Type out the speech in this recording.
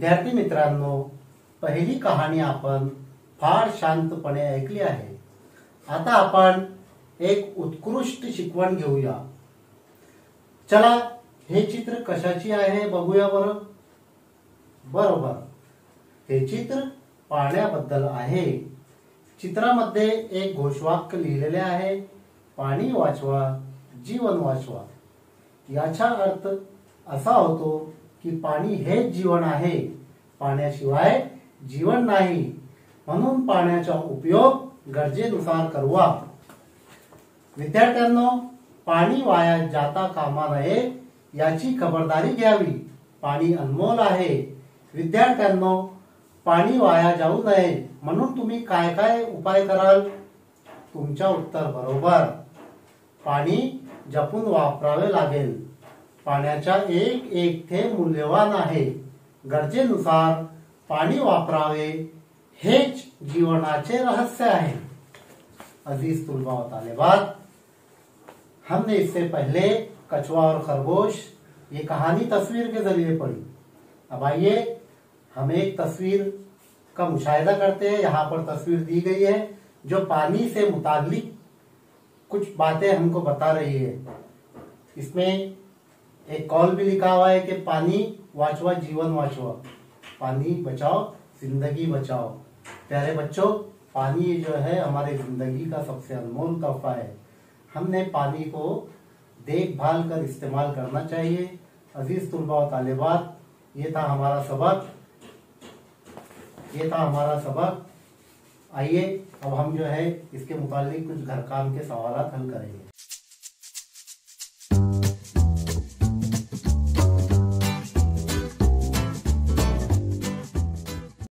विद्यार्थी मित्रांनो पहिली कहाणी आपण फार शांतपणे ऐकली आहे. आता आपण एक उत्कृष्ट शिकवण घेऊया. चला हे चित्र कशाची आहे बघूया बरं? बरोबर. हे चित्र पाण्याबद्दल आहे. चित्रामध्ये एक घोषवाक्य लिहिलेले आहे पाणी वाचवा जीवन वाचवा. याचा अर्थ असा होतो की पाणी हेच जीवन आहे. पाण्याशिवाय जीवन नाही. म्हणून पाण्याचा उपयोग गरजेनुसार करवा. विद्यार्थ्यांनो पाणी वाया जाता कामा नये याची खबरदारी घ्यावी. पाणी अनमोल आहे. विद्यार्थ्यांनो पाणी वाया जाऊ नये. म्हणून तुम्ही काय काय उपाय कराल? तुमच्या उत्तर बरोबर. पाणी जपून वापरावे लागेल. पाण्याचा एक एक थेंब मूल्यवान आहे. गरजेनुसार पाणी वापरावे, हेच जीवनाचे रहस्य आहे. अज़ीज़ तुलबा तालिबात हमने इससे पहले कछुआ और खरगोश, ये कहानी तस्वीर के ज़रिए पढ़ी। अब आइए, हम एक तस्वीर का मुशाहिदा करते हैं। यहाँ पर तस्वीर दी गई है, जो पानी से मुतालिक कुछ बातें हमको बता रही है। इसमें एक कॉल भी लिखा हुआ है कि पानी वाचवा, जीवन वाचवा। पानी बचाओ, ज़िंदगी बचाओ। प्यारे बच्चों, पानी जो है हमारे ज़िंदगी का सबसे अनमोल तोहफा है। हमने पानी को देखभाल कर इस्तेमाल करना चाहिए। अज़ीज़ तुलबा तालिबात ये था हमारा सबक। ये था हमारा सबक। आइए, अब हम जो है इसके मुतालिक कुछ घर काम के सवाल हल करेंगे।